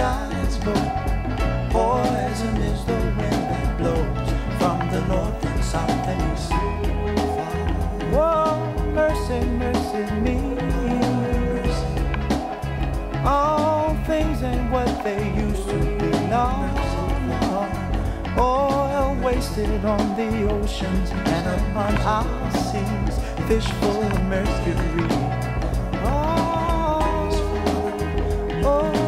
skies low. Poison is the wind that blows from the north and south and east. Whoa, mercy, mercy me. All things ain't what they used to be. No. Oil wasted on the oceans and upon our seas. Fish full of mercury. Oh, oh,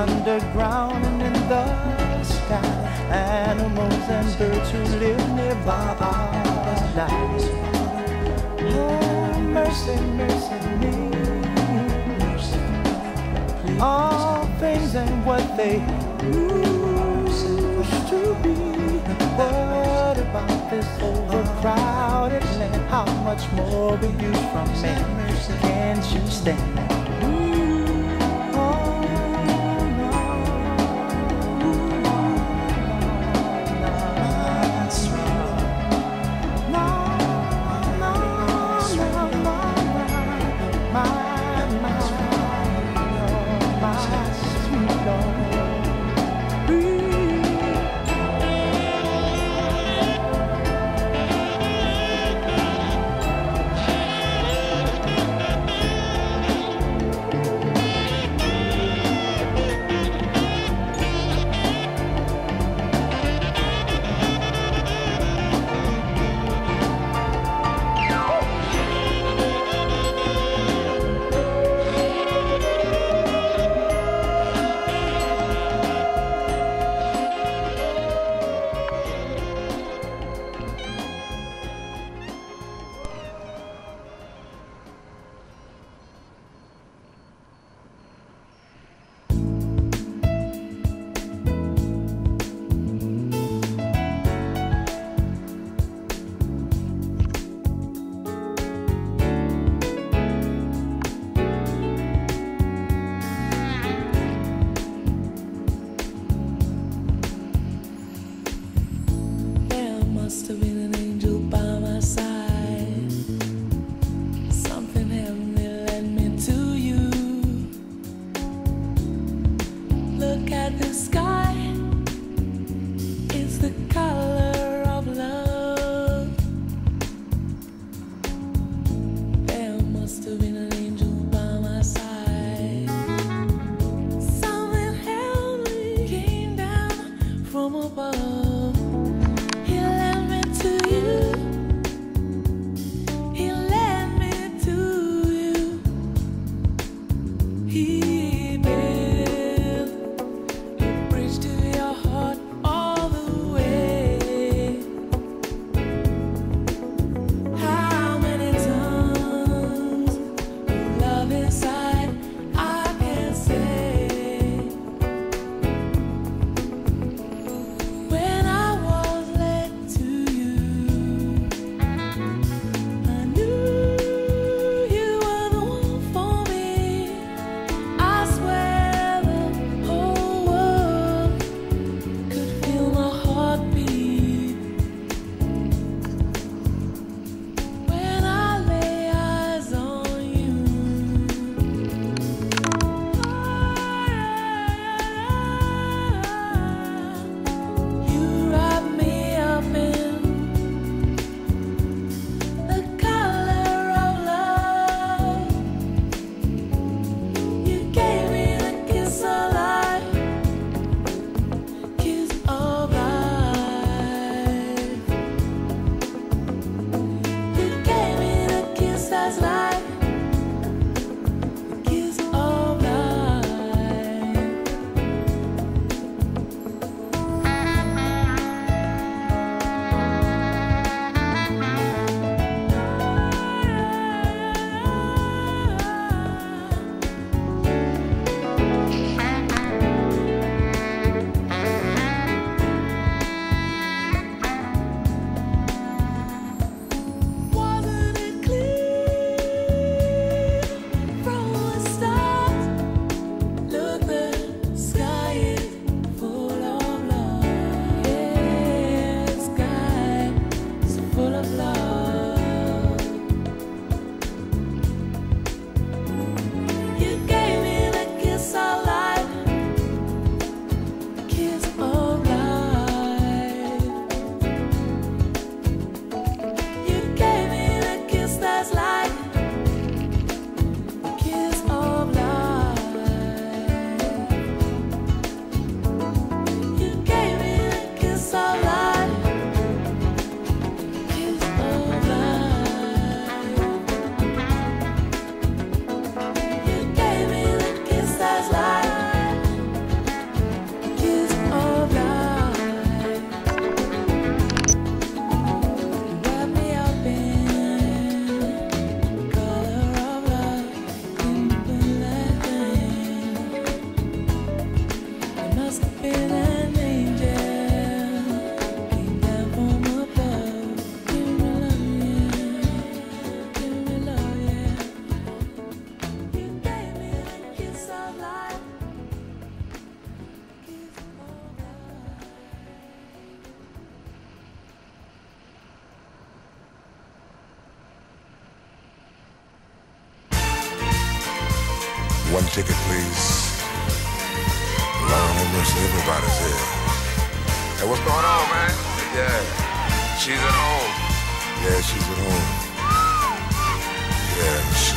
underground and in the sky. Animals and birds who live nearby are dying. Oh, mercy, mercy me. All things ain't what they used to be. Much more abuse from men? Can't you stand? Oh, One ticket, please. Lord have mercy, everybody's here. Hey, what's going on, man? Yeah. She's at home. Yeah, she's at home. Yeah, she